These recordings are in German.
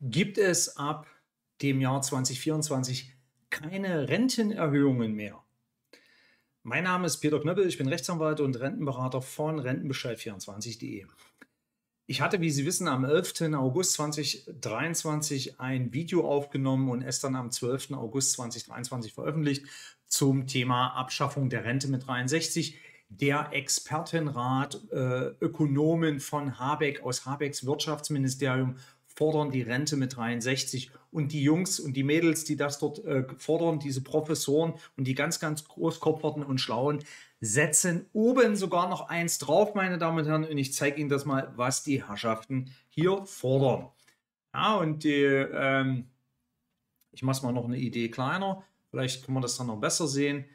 gibt es ab dem Jahr 2024 keine Rentenerhöhungen mehr. Mein Name ist Peter Knöppel, ich bin Rechtsanwalt und Rentenberater von Rentenbescheid24.de. Ich hatte, wie Sie wissen, am 11. August 2023 ein Video aufgenommen und es dann am 12. August 2023 veröffentlicht zum Thema Abschaffung der Rente mit 63. Der Expertenrat äh, Ökonomen von Habeck aus Habecks Wirtschaftsministerium fordern die Rente mit 63 und die Jungs und die Mädels, die das dort äh, fordern, diese Professoren und die ganz, ganz großkopferten und Schlauen, setzen oben sogar noch eins drauf, meine Damen und Herren, und ich zeige Ihnen das mal, was die Herrschaften hier fordern. Ja, und die, ähm, ich mache es mal noch eine Idee kleiner, vielleicht kann man das dann noch besser sehen.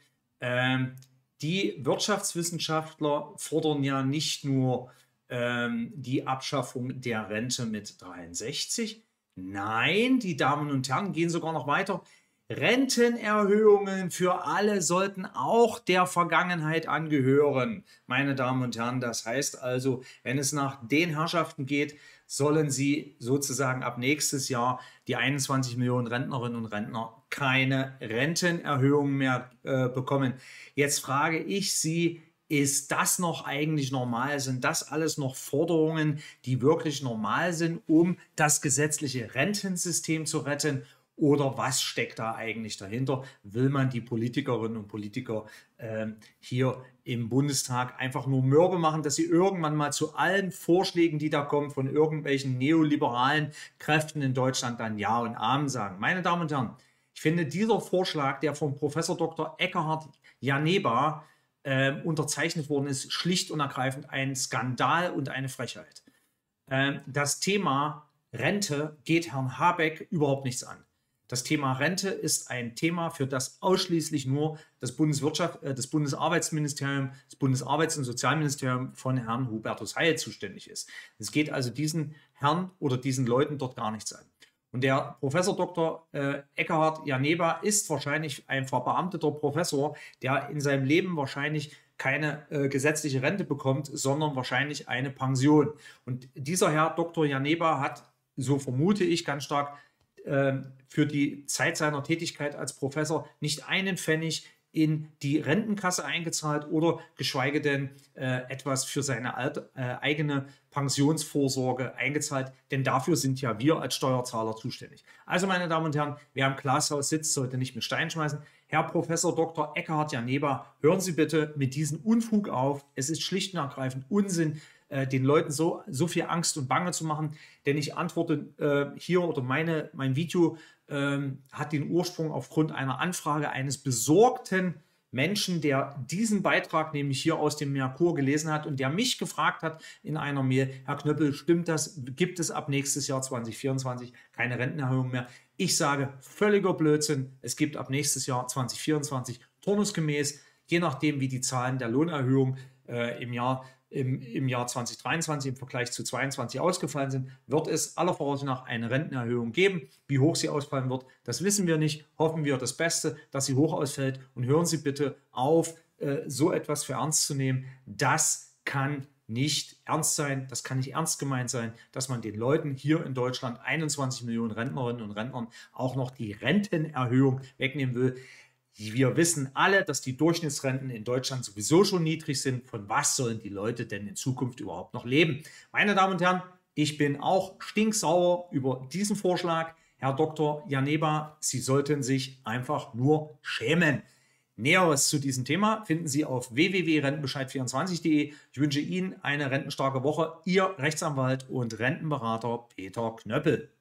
Ähm, die Wirtschaftswissenschaftler fordern ja nicht nur ähm, die Abschaffung der Rente mit 63. Nein, die Damen und Herren gehen sogar noch weiter. Rentenerhöhungen für alle sollten auch der Vergangenheit angehören, meine Damen und Herren. Das heißt also, wenn es nach den Herrschaften geht, sollen sie sozusagen ab nächstes Jahr die 21 Millionen Rentnerinnen und Rentner keine Rentenerhöhung mehr äh, bekommen. Jetzt frage ich Sie, ist das noch eigentlich normal? Sind das alles noch Forderungen, die wirklich normal sind, um das gesetzliche Rentensystem zu retten? Oder was steckt da eigentlich dahinter? Will man die Politikerinnen und Politiker äh, hier im Bundestag einfach nur mürbe machen, dass sie irgendwann mal zu allen Vorschlägen, die da kommen, von irgendwelchen neoliberalen Kräften in Deutschland dann Ja und Amen sagen? Meine Damen und Herren, ich finde dieser Vorschlag, der von Professor Dr. Eckhard Janeba äh, unterzeichnet worden ist, schlicht und ergreifend ein Skandal und eine Frechheit. Äh, das Thema Rente geht Herrn Habeck überhaupt nichts an. Das Thema Rente ist ein Thema, für das ausschließlich nur das, Bundeswirtschaft, äh, das Bundesarbeitsministerium, das Bundesarbeits- und Sozialministerium von Herrn Hubertus Heil zuständig ist. Es geht also diesen Herrn oder diesen Leuten dort gar nichts an. Und der Professor Dr. Äh, Eckhard Janeba ist wahrscheinlich ein verbeamteter Professor, der in seinem Leben wahrscheinlich keine äh, gesetzliche Rente bekommt, sondern wahrscheinlich eine Pension. Und dieser Herr Dr. Janeba hat, so vermute ich ganz stark, äh, für die Zeit seiner Tätigkeit als Professor nicht einen Pfennig in die Rentenkasse eingezahlt oder geschweige denn äh, etwas für seine alte, äh, eigene Pensionsvorsorge eingezahlt, denn dafür sind ja wir als Steuerzahler zuständig. Also meine Damen und Herren, wer im Glashaus sitzt, sollte nicht mit Stein schmeißen. Herr Professor Dr. Eckhard Janeba, hören Sie bitte mit diesem Unfug auf. Es ist schlicht und ergreifend Unsinn, äh, den Leuten so, so viel Angst und Bange zu machen, denn ich antworte äh, hier oder meine, mein Video ähm, hat den Ursprung aufgrund einer Anfrage eines besorgten Menschen, der diesen Beitrag nämlich hier aus dem Merkur gelesen hat und der mich gefragt hat in einer Mail, Herr Knöppel, stimmt das? Gibt es ab nächstes Jahr 2024 keine Rentenerhöhung mehr? Ich sage, völliger Blödsinn. Es gibt ab nächstes Jahr 2024 turnusgemäß, je nachdem, wie die Zahlen der Lohnerhöhung äh, im Jahr im, im Jahr 2023 im Vergleich zu 2022 ausgefallen sind, wird es aller Voraussicht nach eine Rentenerhöhung geben. Wie hoch sie ausfallen wird, das wissen wir nicht. Hoffen wir das Beste, dass sie hoch ausfällt und hören Sie bitte auf, äh, so etwas für ernst zu nehmen. Das kann nicht ernst sein, das kann nicht ernst gemeint sein, dass man den Leuten hier in Deutschland 21 Millionen Rentnerinnen und Rentnern auch noch die Rentenerhöhung wegnehmen will. Wir wissen alle, dass die Durchschnittsrenten in Deutschland sowieso schon niedrig sind. Von was sollen die Leute denn in Zukunft überhaupt noch leben? Meine Damen und Herren, ich bin auch stinksauer über diesen Vorschlag. Herr Dr. Janeba, Sie sollten sich einfach nur schämen. Näheres zu diesem Thema finden Sie auf www.rentenbescheid24.de. Ich wünsche Ihnen eine rentenstarke Woche. Ihr Rechtsanwalt und Rentenberater Peter Knöppel.